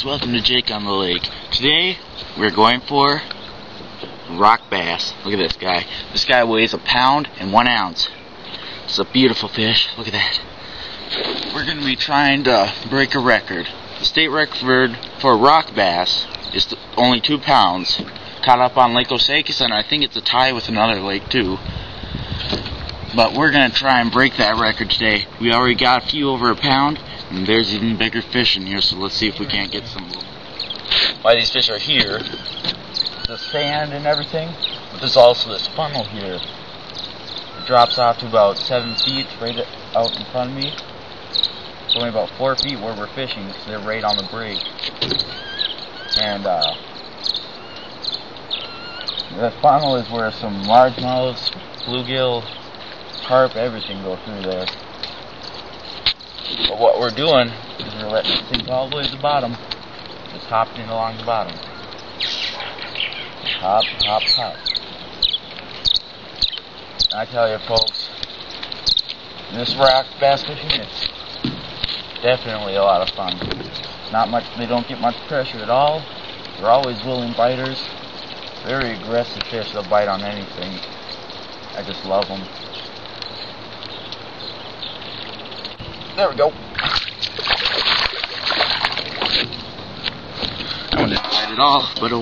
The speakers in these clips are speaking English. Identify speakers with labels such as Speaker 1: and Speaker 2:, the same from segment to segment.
Speaker 1: folks, welcome to Jake on the Lake. Today, we're going for rock bass. Look at this guy. This guy weighs a pound and one ounce. It's a beautiful fish. Look at that. We're going to be trying to break a record. The state record for rock bass is only two pounds. Caught up on Lake Osakis, and I think it's a tie with another lake too. But we're going to try and break that record today. We already got a few over a pound, and there's even bigger fish in here, so let's see if we can't get some. Why these fish are here, the sand and everything, but there's also this funnel here. It drops off to about 7 feet right out in front of me. It's only about 4 feet where we're fishing, because they're right on the break. And, uh, the funnel is where some largemouths, bluegill, carp, everything go through there. But what we're doing is we're letting it sink all the way to the bottom. Just hopping along the bottom. Hop, hop, hop. I tell you folks, this rock bass fishing is definitely a lot of fun. Not much, they don't get much pressure at all. They're always willing biters. Very aggressive fish, they'll bite on anything. I just love them. There we go. I wouldn't bite at all, but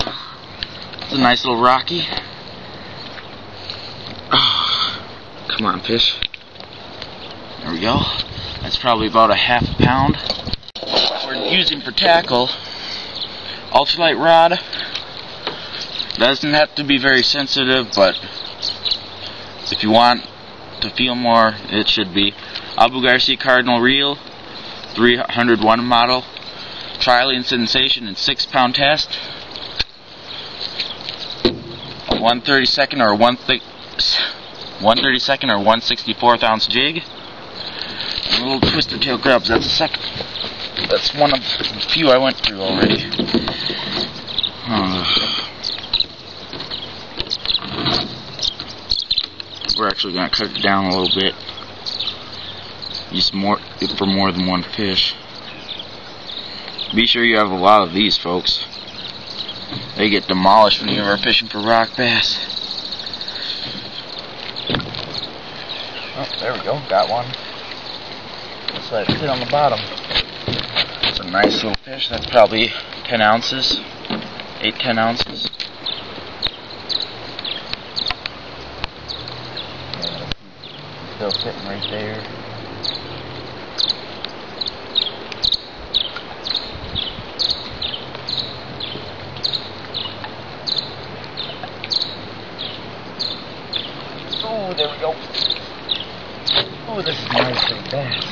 Speaker 1: it's a nice little rocky. Oh, come on, fish. There we go. That's probably about a half a pound. We're using for tackle ultralight rod. Doesn't have to be very sensitive, but if you want to feel more, it should be. Abu Garcia Cardinal Reel, 301 model, Trilene Sensation and 6 pound test. 132nd or 132nd or 164th ounce jig. And little twister tail grubs, that's a second. That's one of the few I went through already. Uh, we're actually going to cut it down a little bit. Use more for more than one fish. Be sure you have a lot of these, folks. They get demolished when you're fishing for rock bass. Oh, there we go. Got one. Let's let it sit on the bottom. It's a nice little fish. That's probably 10 ounces. 8, 10 ounces. Still sitting right there. Oh, there we go. Oh, this is nice big bass.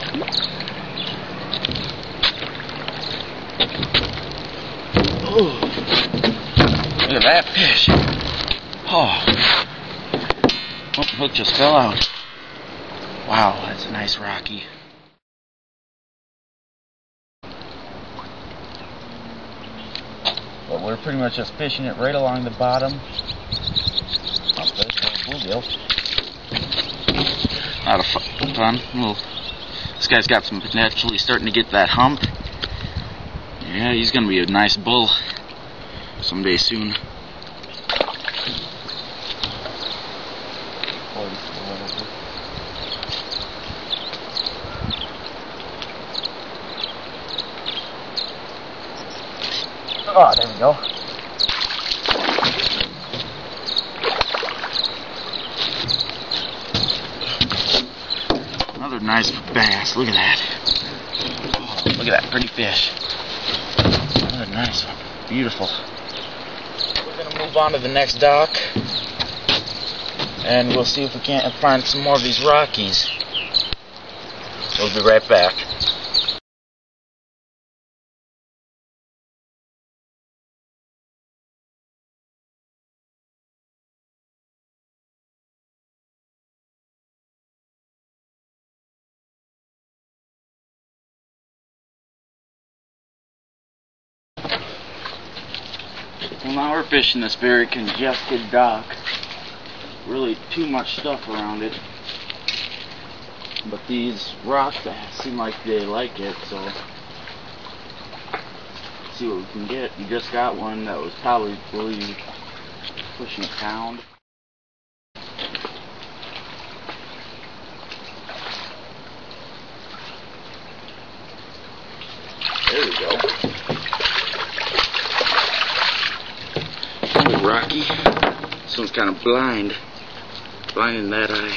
Speaker 1: Oh, look at that fish. Oh, oh hook just fell out. Wow, that's a nice rocky. But we're pretty much just fishing it right along the bottom. Oh, there's a bluegill. Not a fun. Well, this guy's got some potential. He's starting to get that hump. Yeah, he's going to be a nice bull someday soon. Oh, there we go. Another nice bass. Look at that. Look at that pretty fish. Another nice one. Beautiful. We're going to move on to the next dock. And we'll see if we can't find some more of these Rockies. We'll be right back. Well, now we're fishing this very congested dock. Really too much stuff around it. But these rocks seem like they like it, so see what we can get. We just got one that was probably pushing a pound. There we go. Oh, Rocky. This one's kind of blind. Blind in that eye.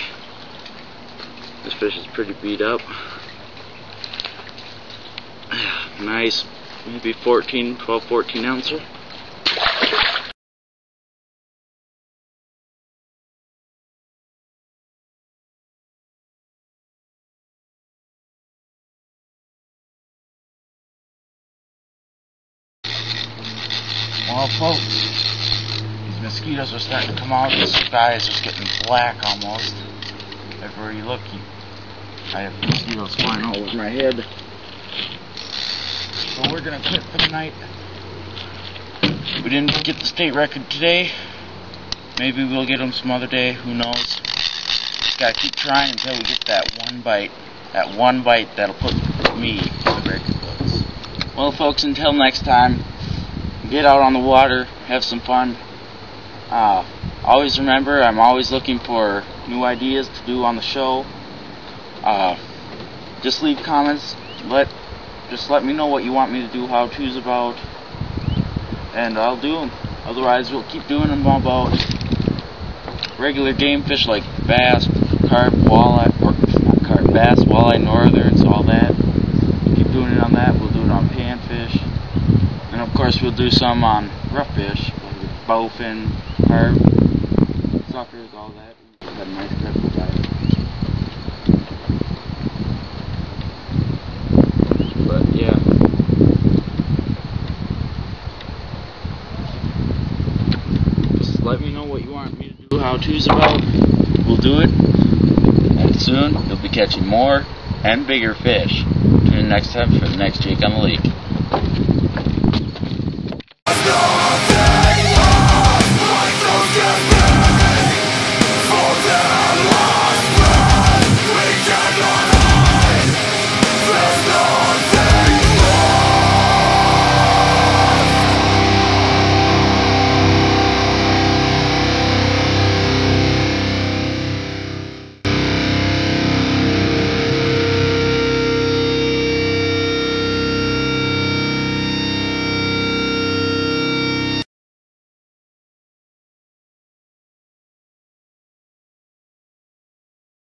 Speaker 1: This fish is pretty beat up. Nice, maybe 14, 12, 14 ouncer. Well, folks, mosquitoes are starting to come out. The sky is just getting black almost. Everywhere you look, you, I have mosquitoes flying all over my head. So we're gonna quit for the night. We didn't get the state record today. Maybe we'll get them some other day. Who knows? Just gotta keep trying until we get that one bite. That one bite that'll put me in the record books. Well, folks, until next time get out on the water, have some fun. Uh, always remember, I'm always looking for new ideas to do on the show. Uh, just leave comments. Let just let me know what you want me to do how to's about, and I'll do them. Otherwise, we'll keep doing them about regular game fish like bass, carp, walleye, or not carp, bass, walleye, northerns, all that. Keep doing it on that. We'll do it on panfish. And of course we'll do some on rough fish, bowfin, carp, suckers, all that. Got a nice. But yeah. Just let me know what you want me to do how to's about. We'll do it. And soon you'll be catching more and bigger fish. Tune in next time for the next Jake on the Lake.